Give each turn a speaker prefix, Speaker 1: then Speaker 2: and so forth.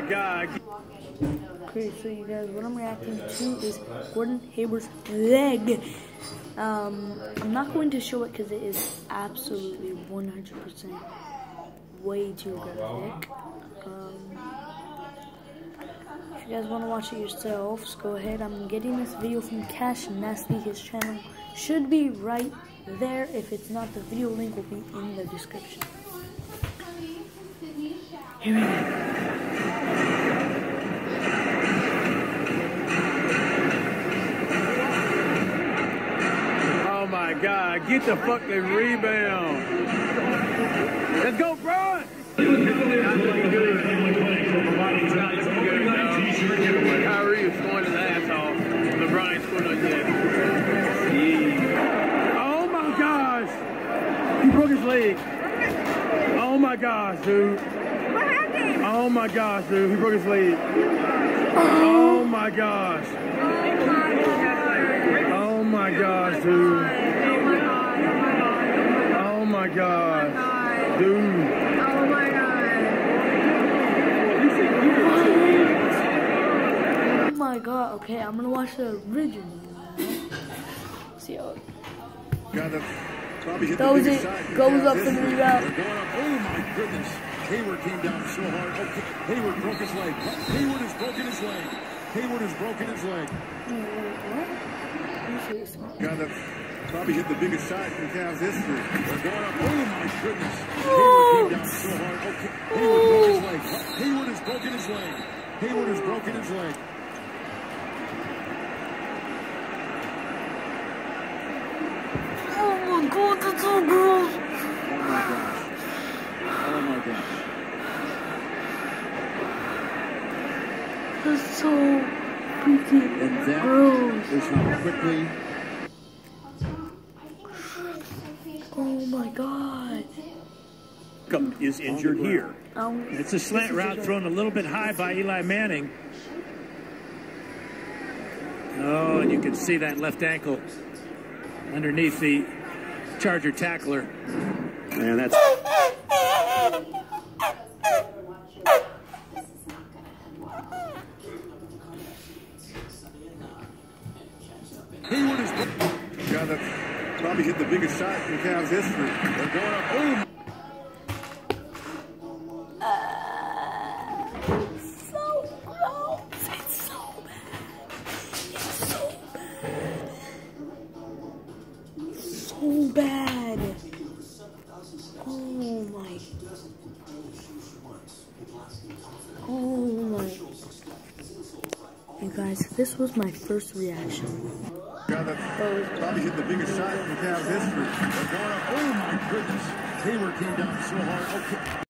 Speaker 1: my god.
Speaker 2: So you guys, what I'm reacting to is Gordon Hayward's leg. Um, I'm not going to show it because it is absolutely 100% way too graphic. Um, if you guys want to watch it yourselves, go ahead. I'm getting this video from Cash Nasty. His channel should be right there. If it's not, the video link will be in the description. Here we go.
Speaker 1: God. Get the fucking rebound. Let's go, Braun! Kyrie was scoring his ass off. LeBron scored no yet. Oh my gosh! He broke his leg. Oh my gosh, dude. What happened? Oh my gosh, dude. He broke his leg. Oh my gosh. Oh my gosh, dude. Oh my gosh. Dude.
Speaker 3: Oh my god.
Speaker 2: Oh my god. Okay, I'm gonna watch the original. See how.
Speaker 4: Got to probably hit
Speaker 2: That was
Speaker 4: the biggest
Speaker 2: it. Goes up for the
Speaker 4: history.
Speaker 2: rebound.
Speaker 4: They're going. Oh my goodness. Hayward came down so hard. Okay. Hayward broke his leg. Hayward has broken his leg. Hayward has broken his leg.
Speaker 2: Wait, wait, what? Let me see this.
Speaker 4: Got to probably hit the biggest shot in Cavs history. They're going up. Oh my goodness. Hayward came down so hard. Oh, okay. Hayward broke his leg. Hayward has broken his leg. Hayward has broken his leg.
Speaker 2: Oh my god, that's so gross.
Speaker 4: Oh my gosh. Oh my gosh.
Speaker 2: That's so freaking
Speaker 4: And that
Speaker 2: gross.
Speaker 4: is how quickly
Speaker 5: Beckham is injured here.
Speaker 2: Um,
Speaker 5: It's a slant route thrown a little bit high by Eli Manning. Oh, and you can see that left ankle underneath the Charger tackler. And that's
Speaker 4: Hayward is got to probably hit the biggest shot in Cavs history. They're going up. Oh
Speaker 2: bad. It's so bad. So bad. Oh my. Oh my. You guys, this was my first reaction.
Speaker 4: Probably hit the biggest shot in Cavs history. Oh my goodness. Taylor came down so hard. Okay.